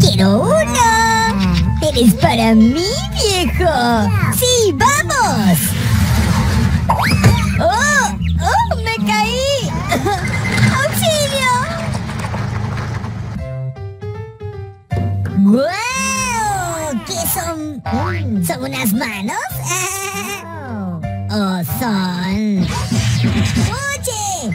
¡Quiero uno! ¡Eres para mí, viejo! ¡Sí, vamos! ¡Wow! ¿Qué son? ¿Son unas manos? ¿O son...? ¡Oye!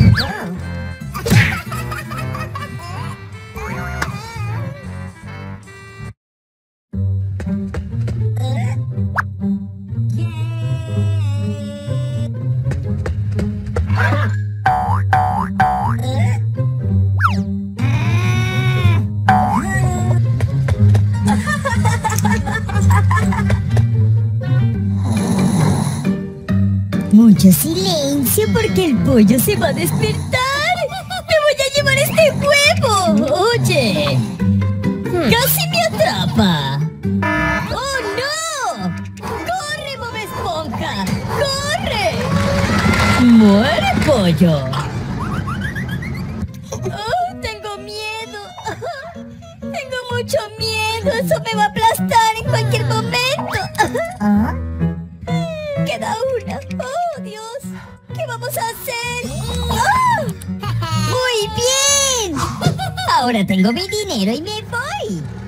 Silencio porque el pollo se va a despertar. ¡Me voy a llevar este huevo! Oye, casi me atrapa. ¡Oh, no! ¡Corre, Bob Esponja! ¡Corre! ¡Muere, pollo! ¡Oh, tengo miedo! Tengo mucho miedo. Eso me va a aplastar en cualquier momento. Queda una. ¡Oh, Dios! ¿Qué vamos a hacer? ¡Oh! ¡Muy bien! Ahora tengo mi dinero y me voy.